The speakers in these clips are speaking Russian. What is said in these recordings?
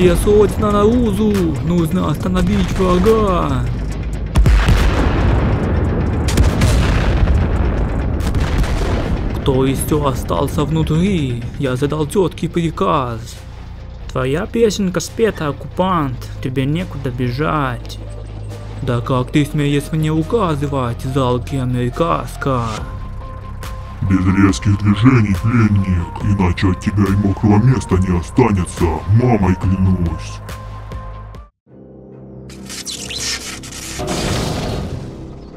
Все сотни наружу! Нужно остановить врага! Кто еще остался внутри? Я задал четкий приказ. Твоя песенка спета, оккупант. Тебе некуда бежать. Да как ты смеешь мне указывать, залки американска? Без резких движений, пленник, иначе от тебя и мокрого места не останется, мамой клянусь.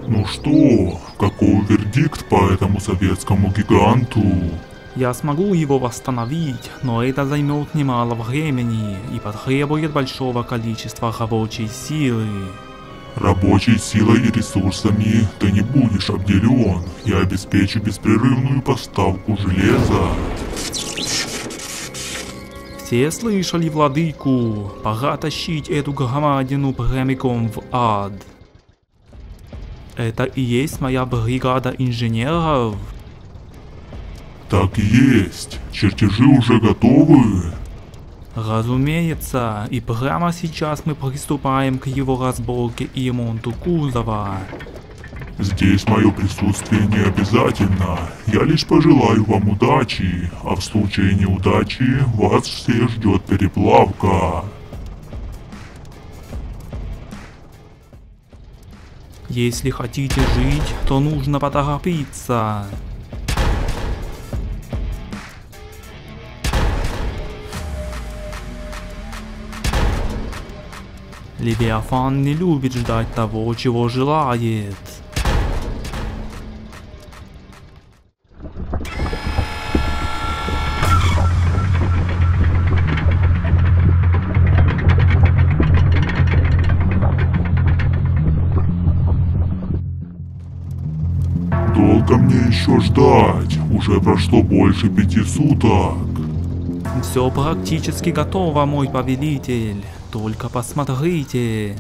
Ну что, какой вердикт по этому советскому гиганту? Я смогу его восстановить, но это займет немало времени и потребует большого количества рабочей силы. Рабочей силой и ресурсами ты не будешь обделен. Я обеспечу беспрерывную поставку железа. Все слышали владыку, пора тащить эту громадину прямиком в ад. Это и есть моя бригада инженеров. Так и есть. Чертежи уже готовы. Разумеется, и прямо сейчас мы приступаем к его разборке и ремонту кузова. Здесь мое присутствие не обязательно. Я лишь пожелаю вам удачи, а в случае неудачи вас все ждет переплавка. Если хотите жить, то нужно поторопиться. Левиафан не любит ждать того, чего желает. Долго мне еще ждать? Уже прошло больше пяти суток. Все практически готово, мой повелитель. Только посмотрите.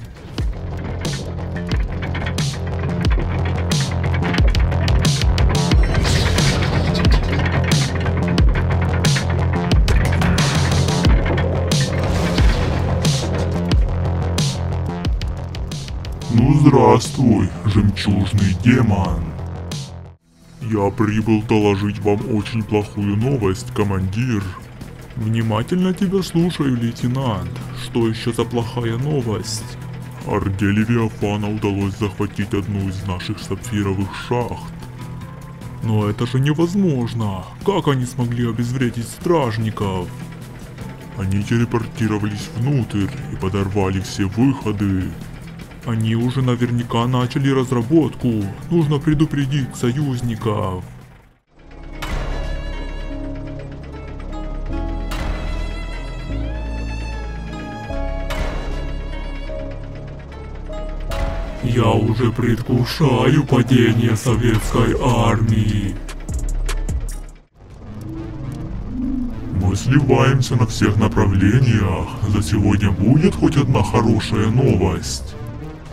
Ну здравствуй, жемчужный демон. Я прибыл доложить вам очень плохую новость, командир. Внимательно тебя слушаю, лейтенант. Что еще за плохая новость? Орде Левиафана удалось захватить одну из наших сапфировых шахт. Но это же невозможно. Как они смогли обезвредить стражников? Они телепортировались внутрь и подорвали все выходы. Они уже наверняка начали разработку. Нужно предупредить союзников. Я уже предвкушаю падение советской армии. Мы сливаемся на всех направлениях. За сегодня будет хоть одна хорошая новость.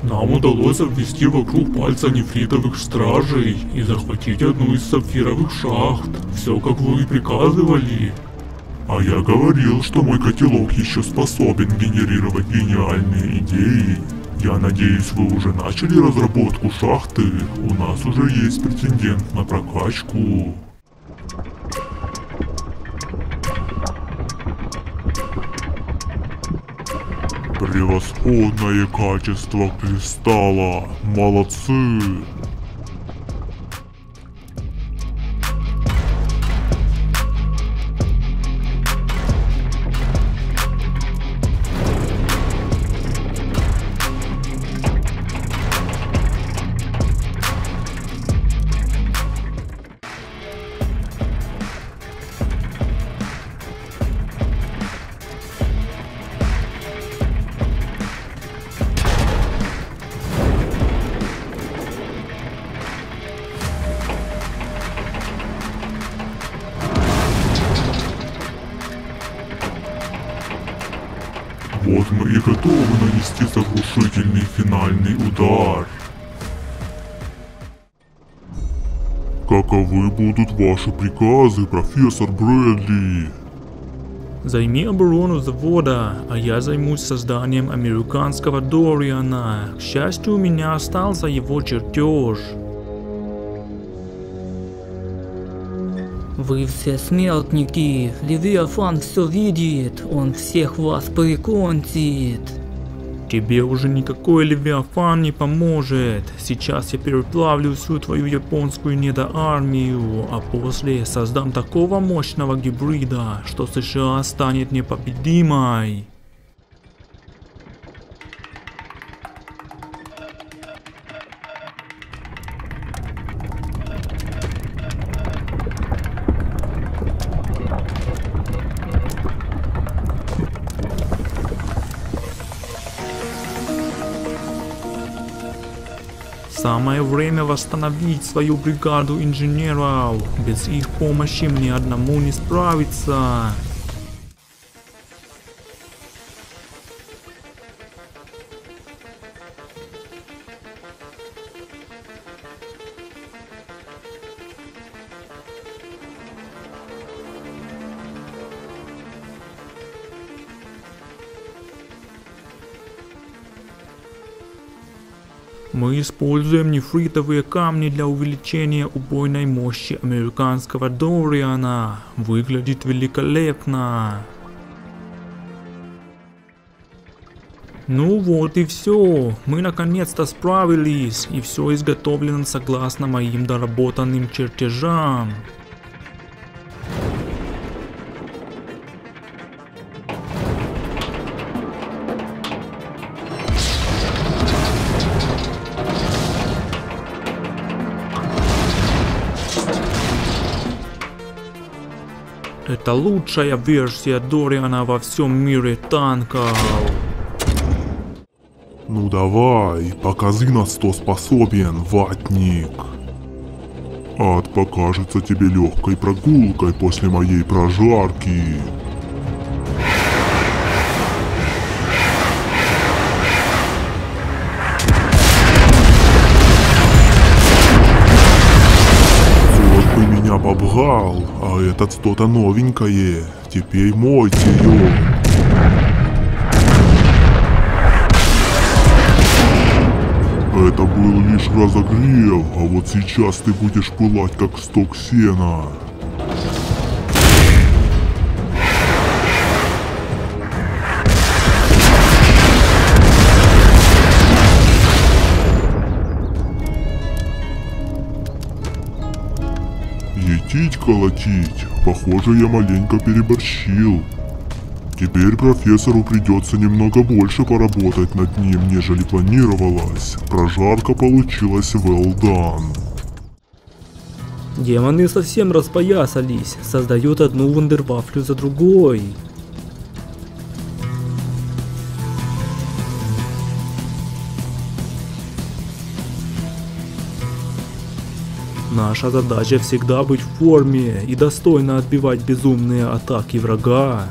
Нам удалось обвести вокруг пальца нефритовых стражей и захватить одну из сапфировых шахт. Все как вы и приказывали. А я говорил, что мой котелок еще способен генерировать гениальные идеи. Я надеюсь, вы уже начали разработку шахты. У нас уже есть претендент на прокачку. Превосходное качество кристалла. Молодцы. Вот мы и готовы нанести сокрушительный финальный удар. Каковы будут ваши приказы, профессор Брэдли? Займи оборону завода, а я займусь созданием американского Дориана. К счастью, у меня остался его чертеж. Вы все смертники, Левиафан все видит, он всех вас прикончит. Тебе уже никакой Левиафан не поможет. Сейчас я переплавлю всю твою японскую недоармию, а после создам такого мощного гибрида, что США станет непобедимой. Самое время восстановить свою бригаду инженеров. Без их помощи мне одному не справиться. Мы используем нефритовые камни для увеличения убойной мощи американского Дориана. Выглядит великолепно. Ну вот и все. Мы наконец-то справились. И все изготовлено согласно моим доработанным чертежам. Это лучшая версия Дориана во всем мире танков. Ну давай, покажи на что способен, ватник. Ад покажется тебе легкой прогулкой после моей прожарки. Меня побгал, а этот что-то новенькое. Теперь мойте ее. Это был лишь разогрев, а вот сейчас ты будешь пылать как сток сена. Етить колотить. Похоже, я маленько переборщил. Теперь профессору придется немного больше поработать над ним, нежели планировалось. Прожарка получилась well done. Демоны совсем распоясались, создают одну вундервафлю за другой. Наша задача всегда быть в форме и достойно отбивать безумные атаки врага.